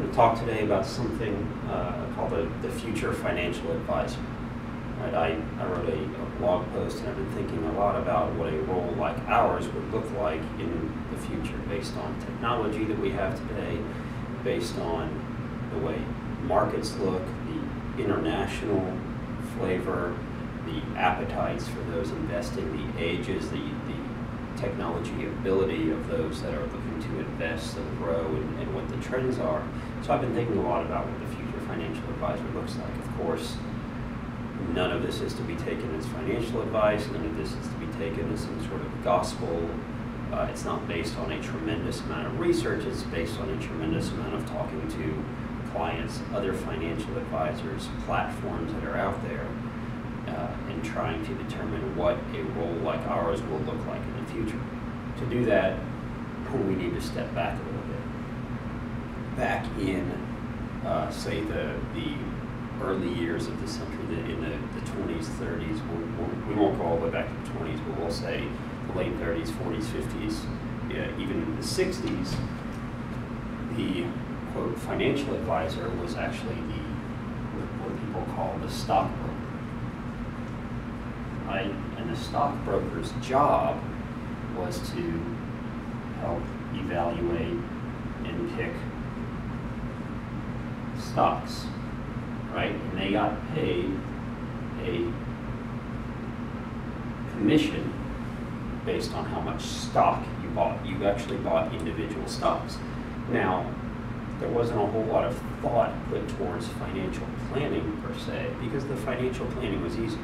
going to talk today about something uh, called the, the Future Financial Advisor. Right, I, I wrote a, a, blog post and I've been thinking a lot about what a role like ours would look like in the future based on technology that we have today, based on the way markets look, the international flavor, the appetites for those investing, the ages, the, the technology ability of those that are looking to invest and grow and, and what the trends are. So I've been thinking a lot about what the future financial advisor looks like. Of course, none of this is to be taken as financial advice, none of this is to be taken as some sort of gospel. Uh, it's not based on a tremendous amount of research, it's based on a tremendous amount of talking to clients, other financial advisors, platforms that are out there, uh, and trying to determine what a role like ours will look like in the future. To do that, we need to step back a little. Back in, uh, say, the, the early years of the century, the, in the, the 20s, 30s, we'll, we'll, we will not go all the way back to the 20s, but we'll say the late 30s, 40s, 50s, yeah, even in the 60s, the quote financial advisor was actually the what people call the stockbroker. Right? And the stockbroker's job was to help evaluate and pick stocks right? And they got paid a commission based on how much stock you bought. You actually bought individual stocks. Now, there wasn't a whole lot of thought put towards financial planning per se, because the financial planning was easy.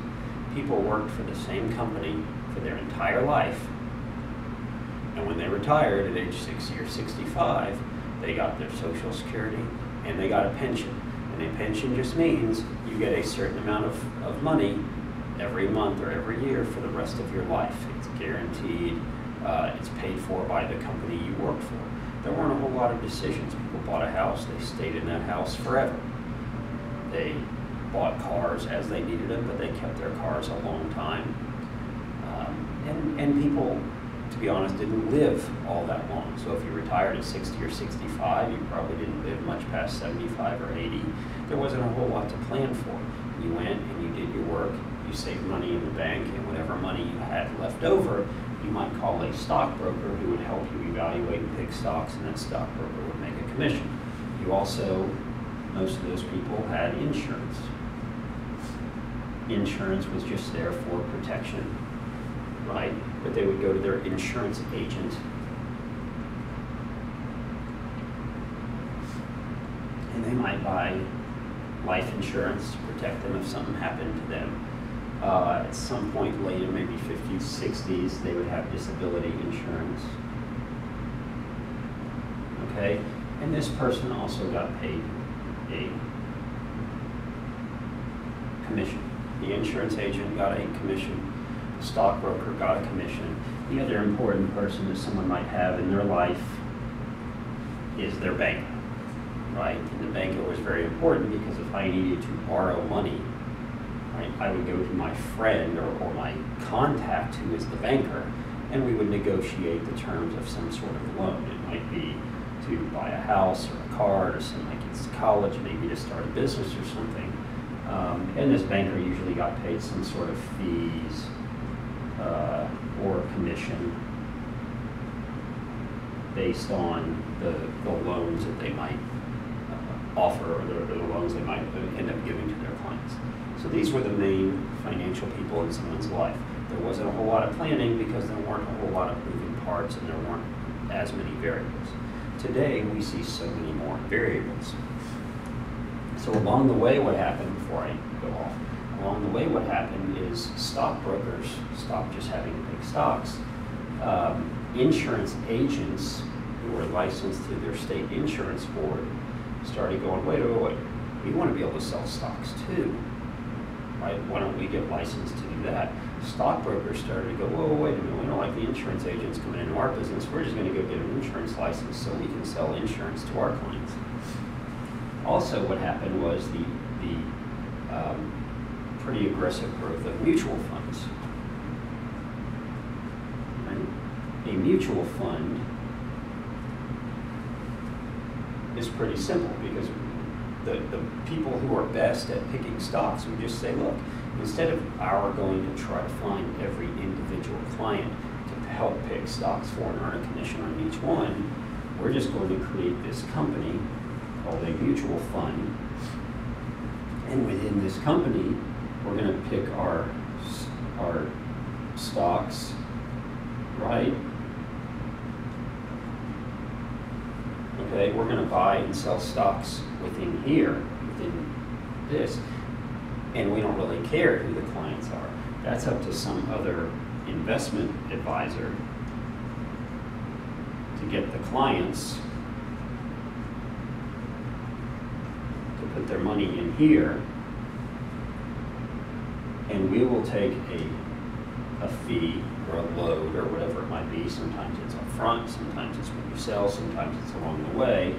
People worked for the same company for their entire life, and when they retired at age 60 or 65, they got their Social Security and they got a pension. And a pension just means you get a certain amount of, of money every month or every year for the rest of your life. It's guaranteed, uh, it's paid for by the company you work for. There weren't a whole lot of decisions. People bought a house, they stayed in that house forever. They bought cars as they needed them, but they kept their cars a long time. Um, and, and people to be honest, didn't live all that long. So if you retired at 60 or 65, you probably didn't live much past 75 or 80. There wasn't a whole lot to plan for. You went and you did your work, you saved money in the bank, and whatever money you had left over, you might call a stockbroker who would help you evaluate and pick stocks, and that stockbroker would make a commission. You also, most of those people had insurance. Insurance was just there for protection right? But they would go to their insurance agent. And they might buy life insurance to protect them if something happened to them. Uh, at some point later, maybe 50s, 60s, they would have disability insurance. Okay? And this person also got paid a commission. The insurance agent got a commission stockbroker got a commission. The other important person that someone might have in their life is their banker, right? And the banker was very important because if I needed to borrow money, right, I would go to my friend or, or my contact who is the banker, and we would negotiate the terms of some sort of loan. It might be to buy a house or a car or send my kids to college, maybe to start a business or something. Um, and this banker usually got paid some sort of fees uh, or commission based on the, the loans that they might uh, offer or the, the, loans they might end up giving to their clients. So these were the main financial people in someone's life. There wasn't a whole lot of planning because there weren't a whole lot of moving parts and there weren't as many variables. Today we see so many more variables. So along the way what happened before I go off along the way, what happened is stockbrokers stopped just having to pick stocks. Um, insurance agents who were licensed through their state insurance board started going, wait, wait, wait, we want to be able to sell stocks too. Right? Why don't we get licensed to do that? Stockbrokers started to go, whoa, wait a minute, we don't like the insurance agents coming into our business. We're just going to go get an insurance license so we can sell insurance to our clients. Also, what happened was the, the um, pretty aggressive growth of mutual funds. Right? A mutual fund is pretty simple because the, the people who are best at picking stocks would just say, look, instead of our going to try to find every individual client to help pick stocks for and earn a commission on each one, we're just going to create this company called a mutual fund. And within this company, we're going to pick our, our stocks, right? Okay, we're going to buy and sell stocks within here, within this, and we don't really care who the clients are. That's up to some other investment advisor to get the clients to put their money in here, and we will take a, a fee or a load or whatever it might be. Sometimes it's up front, sometimes it's when you sell, sometimes it's along the way.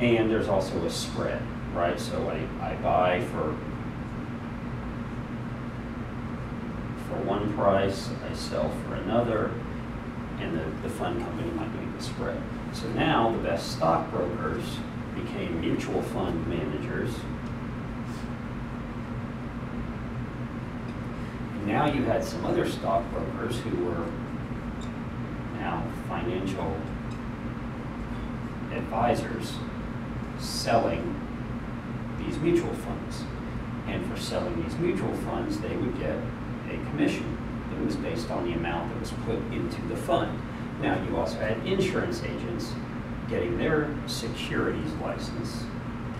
And there's also a spread, right? So I, I buy for for one price, I sell for another, and the, the fund company might make the spread. So now the best stockbrokers became mutual fund managers. Now you had some other stockbrokers who were now financial advisors selling these mutual funds. And for selling these mutual funds, they would get a commission that was based on the amount that was put into the fund. Now, you also had insurance agents getting their securities license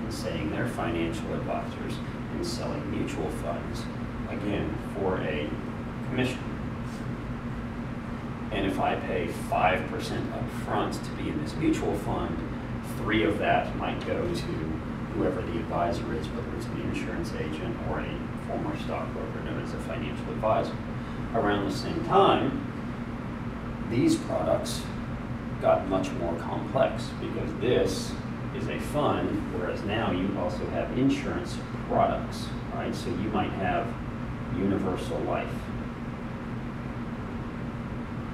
and saying they're financial advisors and selling mutual funds, again, for a commission. And if I pay 5% upfront to be in this mutual fund, three of that might go to whoever the advisor is, whether it's an insurance agent or a former stockbroker known as a financial advisor. Around the same time, these products got much more complex because this is a fund, whereas now you also have insurance products, right? So you might have universal life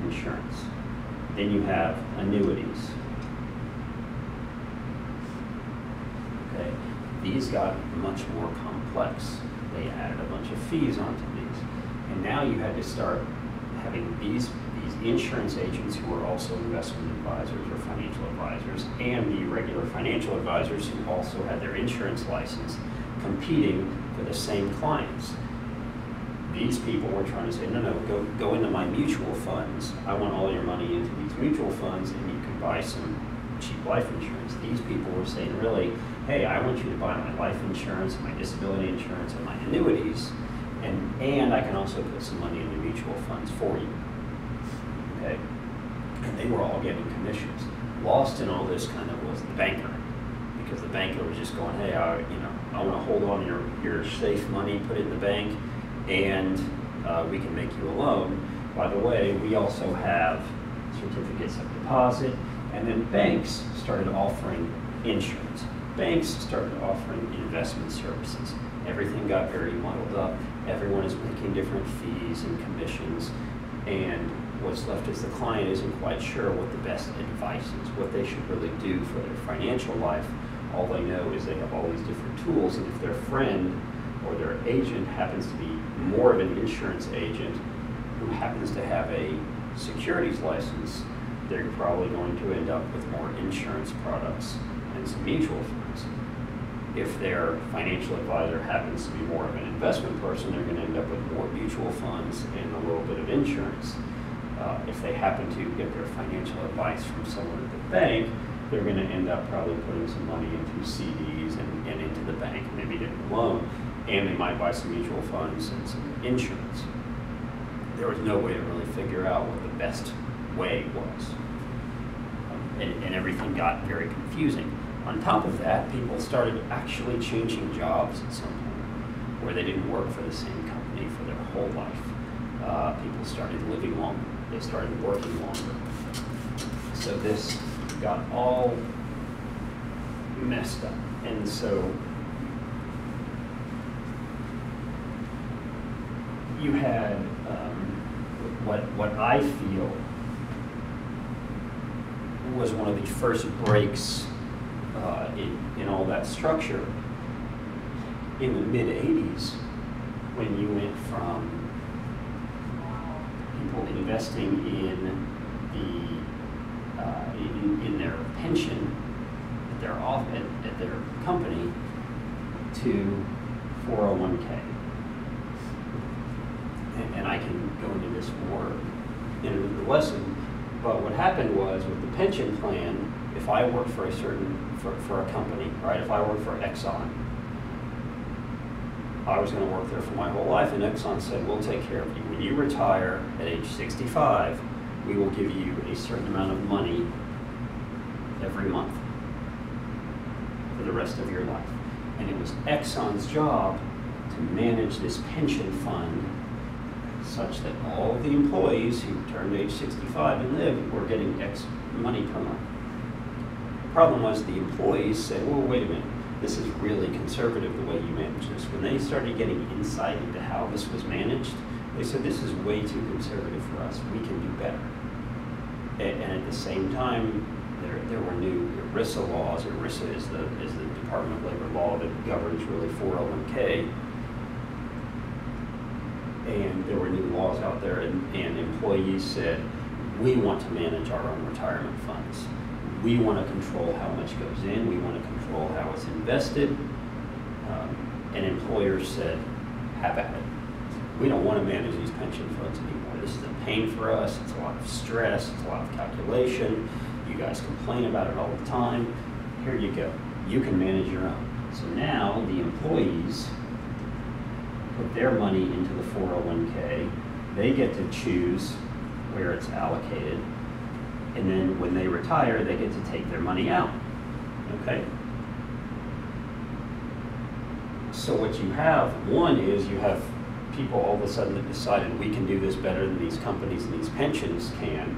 insurance. Then you have annuities. Okay, these got much more complex. They added a bunch of fees onto these. And now you had to start having these these insurance agents who are also investment advisors or financial advisors and the regular financial advisors who also had their insurance license competing for the same clients. These people were trying to say, no, no, go, go into my mutual funds. I want all your money into these mutual funds and you can buy some cheap life insurance. These people were saying, really, hey, I want you to buy my life insurance, my disability insurance, and my annuities, and, and I can also put some money into mutual funds for you. Okay? And they were all getting commissions. Lost in all this kind of was the banker, because the banker was just going, hey, I, you know, I want to hold on your, your safe money, put it in the bank, and uh, we can make you a loan. By the way, we also have certificates of deposit, and then banks started offering insurance. Banks started offering investment services. Everything got very muddled up. Everyone is making different fees and commissions, and what's left is the client isn't quite sure what the best advice is, what they should really do for their financial life. All they know is they have all these different tools, and if their friend or their agent happens to be more of an insurance agent who happens to have a securities license, they're probably going to end up with more insurance products and some mutual funds. If their financial advisor happens to be more of an investment person, they're going to end up with more mutual funds and a little bit of insurance. Uh, if they happen to get their financial advice from someone at the bank, they're going to end up probably putting some money into CDs and, and into the bank, maybe getting a loan, and they might buy some mutual funds and some insurance. There was no way to really figure out what the best way was. Um, and, and everything got very confusing. On top of that, people started actually changing jobs at some point where they didn't work for the same company for their whole life. Uh, people started living longer they started working longer. So this got all messed up. And so you had um, what, what I feel was one of the first breaks uh, in, in all that structure, in the mid 80s, when you went from people investing in the uh, in, in their pension at their off at, at their company to 401k. And, and I can go into this more in the lesson, but what happened was with the pension plan, if I worked for a certain for, for a company, right? If I worked for Exxon, I was going to work there for my whole life, and Exxon said, "We'll take care of you when you retire at age 65. We will give you a certain amount of money every month for the rest of your life." And it was Exxon's job to manage this pension fund such that all the employees who turned age 65 and lived were getting X money per month. The problem was the employees said, well, wait a minute, this is really conservative the way you manage this. When they started getting insight into how this was managed, they said, this is way too conservative for us. We can do better. And, and at the same time, there, there were new ERISA laws. ERISA is the, is the Department of Labor law that governs really 401k. And there were new laws out there, and, and employees said, we want to manage our own retirement funds. We want to control how much goes in, we want to control how it's invested. Um, and employers said, have at it. We don't want to manage these pension funds anymore. This is a pain for us, it's a lot of stress, it's a lot of calculation. You guys complain about it all the time. Here you go. You can manage your own. So now the employees put their money into the 401k. They get to choose where it's allocated. And then when they retire, they get to take their money out. Okay? So what you have, one is you have people all of a sudden that decided we can do this better than these companies and these pensions can.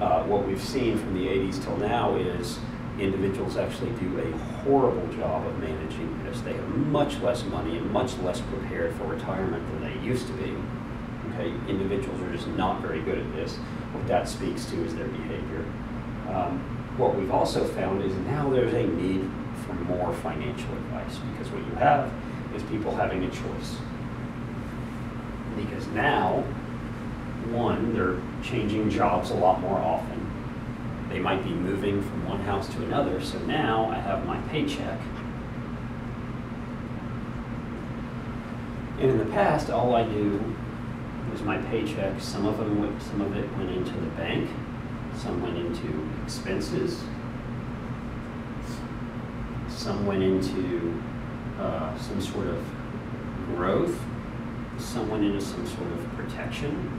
Uh, what we've seen from the 80s till now is individuals actually do a horrible job of managing this. They have much less money and much less prepared for retirement than they used to be. Okay, individuals are just not very good at this. What that speaks to is their behavior. Um, what we've also found is now there's a need for more financial advice because what you have is people having a choice. Because now, one, they're changing jobs a lot more often. They might be moving from one house to another, so now I have my paycheck. And in the past, all I knew was my paycheck. Some of them went, some of it went into the bank, some went into expenses, some went into uh, some sort of growth, some went into some sort of protection,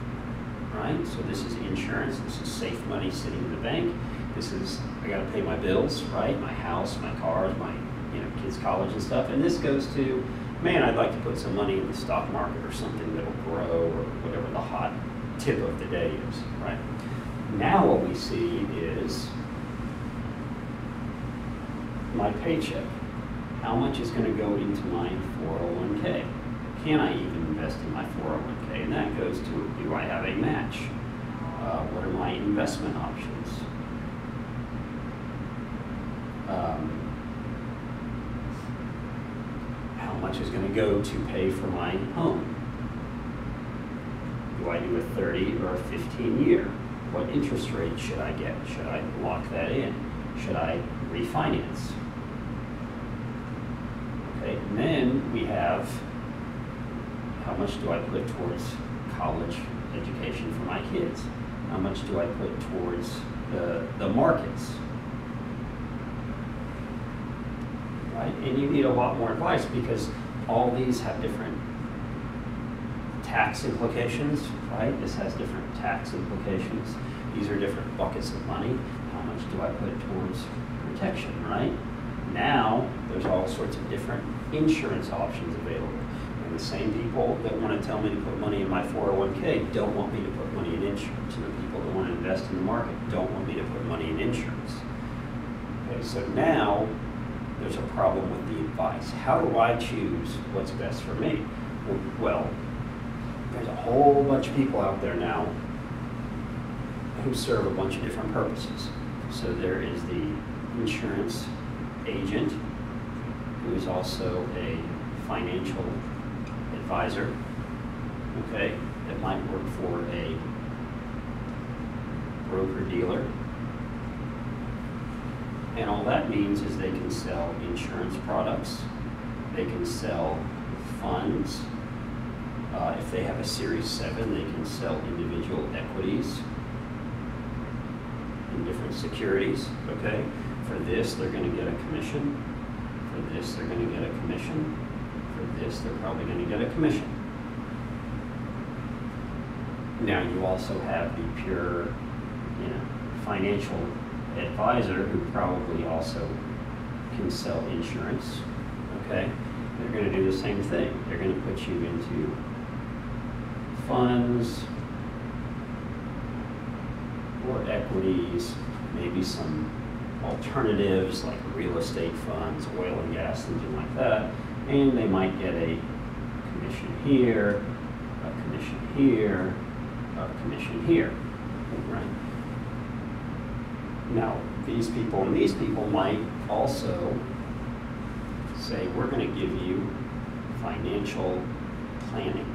right? So this is insurance, this is safe money sitting in the bank. This is, I gotta pay my bills, right? My house, my cars, my you know, kids' college and stuff. And this goes to, man, I'd like to put some money in the stock market or something that'll grow or whatever the hot tip of the day is, right? Now what we see is my paycheck. How much is going to go into my 401k? Can I even invest in my 401k? And that goes to do I have a match? Uh, what are my investment options? Um, how much is going to go to pay for my home? Do I do a 30 or a 15 year? What interest rate should I get? Should I lock that in? Should I refinance? Okay, and then we have how much do I put towards college education for my kids? How much do I put towards the, the markets? Right? And you need a lot more advice because all these have different tax implications, right? This has different tax implications. These are different buckets of money. How much do I put towards protection, right? Now, there's all sorts of different insurance options available. The same people that want to tell me to put money in my 401k don't want me to put money in insurance. And the people that want to invest in the market don't want me to put money in insurance. Okay, so now there's a problem with the advice. How do I choose what's best for me? Well, there's a whole bunch of people out there now who serve a bunch of different purposes. So there is the insurance agent who is also a financial advisor, okay, that might work for a broker dealer. And all that means is they can sell insurance products, they can sell funds. Uh, if they have a Series 7, they can sell individual equities in different securities, okay? For this, they're going to get a commission. For this, they're going to get a commission. For this, they're probably going to get a commission. Now, you also have the pure, you know, financial advisor who probably also can sell insurance, okay? They're going to do the same thing. They're going to put you into funds or equities, maybe some alternatives like real estate funds, oil and gas, things like that. And they might get a commission here, a commission here, a commission here, right? Now, these people and these people might also say, we're going to give you financial planning.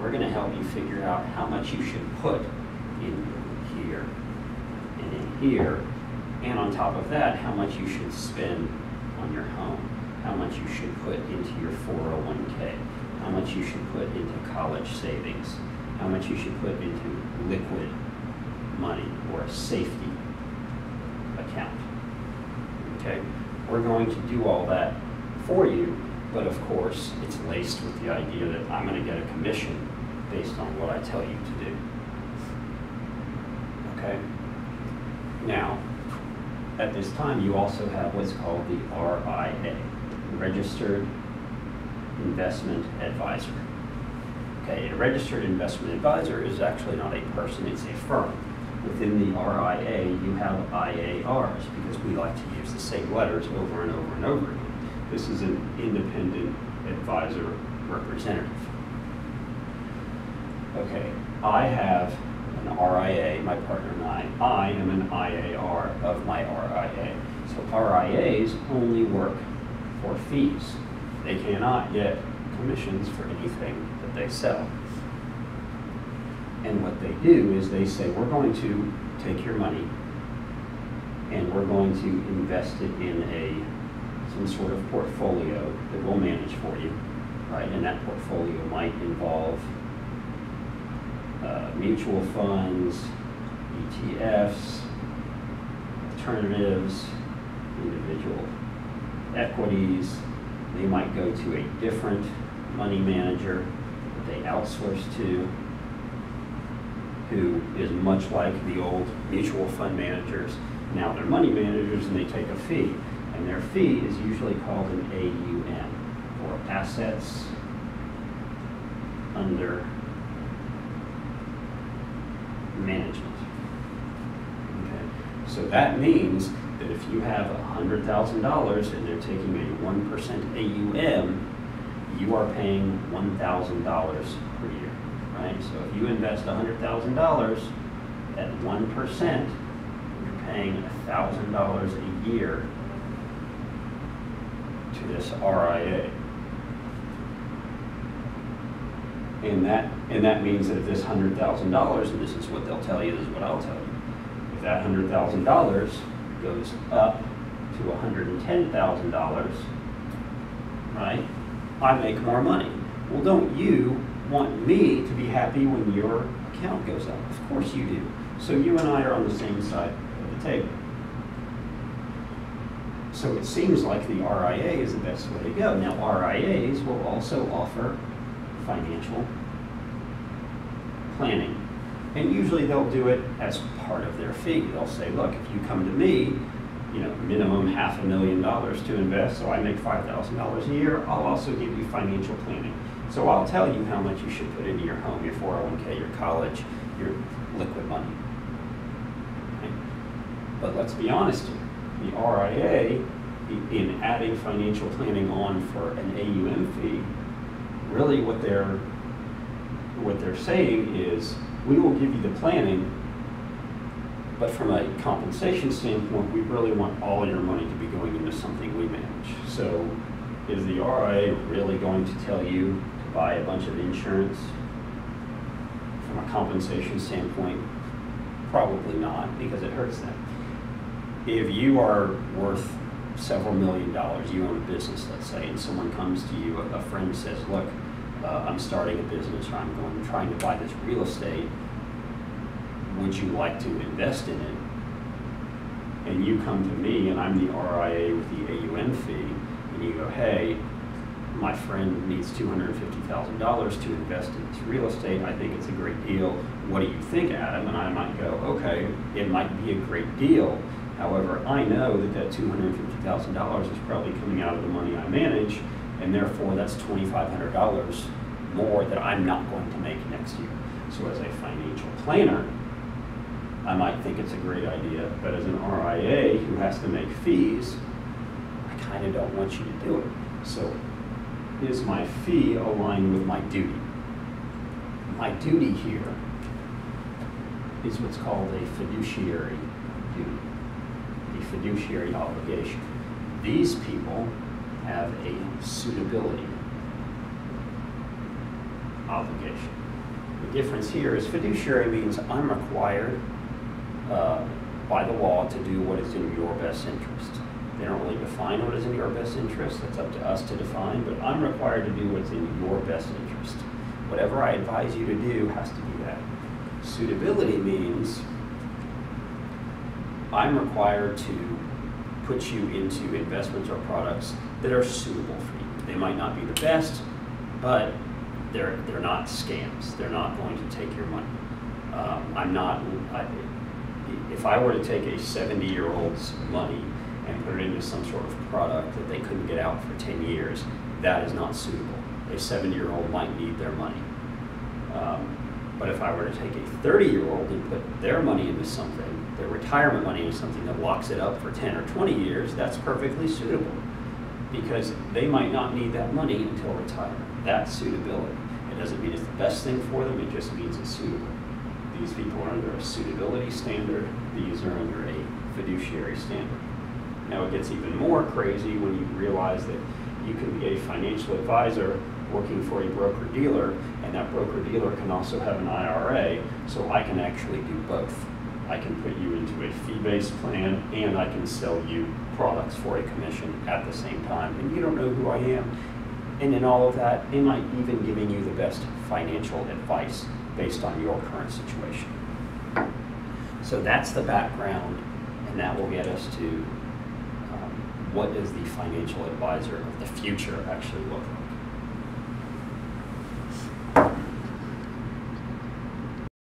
We're going to help you figure out how much you should put in here and in here. And on top of that, how much you should spend on your home, how much you should put into your 401k, how much you should put into college savings, how much you should put into liquid money or a safety account. Okay? We're going to do all that for you, but of course, it's laced with the idea that I'm going to get a commission based on what I tell you to do. Okay? Now, at this time, you also have what's called the RIA, Registered Investment Advisor. Okay, a registered investment advisor is actually not a person, it's a firm. Within the RIA, you have IARs because we like to use the same letters over and over and over again. This is an independent advisor representative. Okay, I have an RIA, my partner and I. I am an IAR of my RIA. So RIAs only work for fees. They cannot get commissions for anything that they sell. And what they do is they say, we're going to take your money and we're going to invest it in a some sort of portfolio that we'll manage for you, right? And that portfolio might involve uh, mutual funds, ETFs, alternatives, individual equities. They might go to a different money manager that they outsource to, who is much like the old mutual fund managers. Now they're money managers and they take a fee. And their fee is usually called an AUM, or Assets Under Management. Okay. So that means that if you have $100,000 and they're taking a 1% AUM, you are paying $1,000 per year, right? So if you invest $100,000 at 1%, you're paying $1,000 a year to this RIA. And that, and that means that if this hundred thousand dollars, and this is what they'll tell you, this is what I'll tell you, if that hundred thousand dollars goes up to hundred and ten thousand dollars, right, I make more money. Well, don't you want me to be happy when your account goes up? Of course you do. So you and I are on the same side of the table. So it seems like the RIA is the best way to go. Now, RIAs will also offer financial planning. And usually they'll do it as part of their fee. They'll say, look, if you come to me, you know, minimum half a million dollars to invest, so I make $5,000 a year, I'll also give you financial planning. So I'll tell you how much you should put into your home, your 401k, your college, your liquid money. Okay? But let's be honest here. The RIA, in adding financial planning on for an AUM fee, really what they're what they're saying is we will give you the planning But from a compensation standpoint, we really want all your money to be going into something we manage. So is the RIA really going to tell you to buy a bunch of insurance? From a compensation standpoint, probably not, because it hurts them. If you are worth several million dollars, you own a business, let's say, and someone comes to you, a friend says, look, uh, I'm starting a business, or I'm going, trying to buy this real estate, would you like to invest in it? And you come to me, and I'm the RIA with the AUM fee, and you go, hey, my friend needs $250,000 to invest in this real estate. I think it's a great deal. What do you think, Adam? And I might go, okay, it might be a great deal. However, I know that that $250,000 is probably coming out of the money I manage, and therefore that's $2,500 more that I'm not going to make next year. So as a financial planner, I might think it's a great idea, but as an RIA who has to make fees, I kind of don't want you to do it. So is my fee aligned with my duty? My duty here is what's called a fiduciary duty, a fiduciary obligation. These people have a suitability obligation. The difference here is fiduciary means I'm required uh, by the law to do what is in your best interest. They don't really define what is in your best interest. That's up to us to define, but I'm required to do what's in your best interest. Whatever I advise you to do has to be that. Suitability means I'm required to put you into investments or products that are suitable for you. They might not be the best, but they're, they're not scams. They're not going to take your money. Um, I'm not, I, if I were to take a 70 year old's money and put it into some sort of product that they couldn't get out for 10 years, that is not suitable. A 70 year old might need their money. Um, but if I were to take a 30 year old and put their money into something, their retirement money into something that locks it up for 10 or 20 years, that's perfectly suitable because they might not need that money until retirement. That's suitability. It doesn't mean it's the best thing for them, it just means it's suitable. These people are under a suitability standard, these are under a fiduciary standard. Now it gets even more crazy when you realize that you can be a financial advisor working for a broker dealer, and that broker dealer can also have an IRA, so I can actually do both. I can put you into a fee-based plan, and I can sell you products for a commission at the same time. And you don't know who I am. And in all of that, am I even giving you the best financial advice based on your current situation? So that's the background, and that will get us to um, what does the financial advisor of the future actually look like.